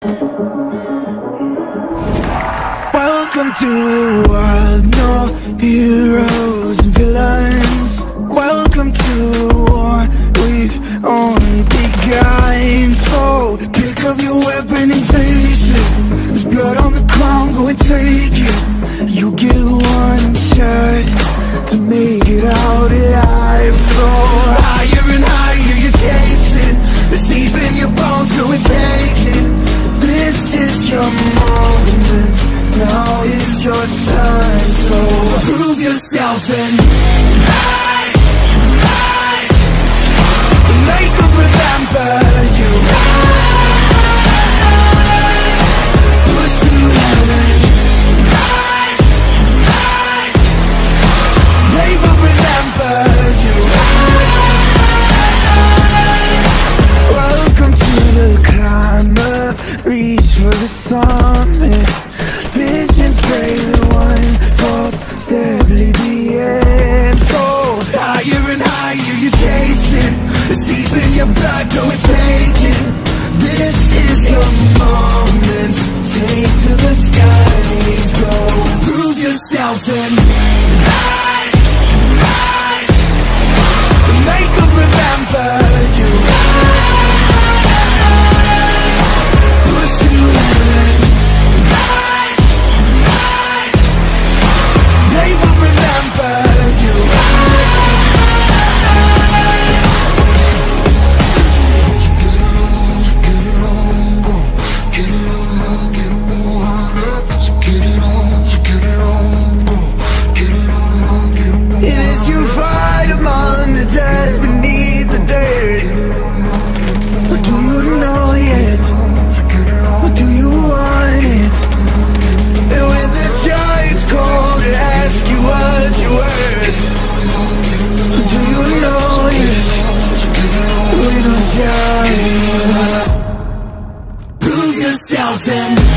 Welcome to the world, no heroes and villains. Welcome to the war, we've only begun. So pick up your weapon and face it. There's blood on the ground, go and take it. You get one shot to make it out alive. So Is your time. So prove yourself and rise, rise. Make them remember you. Push through. Rise, rise. They will remember you. Welcome to the climb Reach for the summit go and take it. This is your moment. Take to the skies, go Prove yourself It When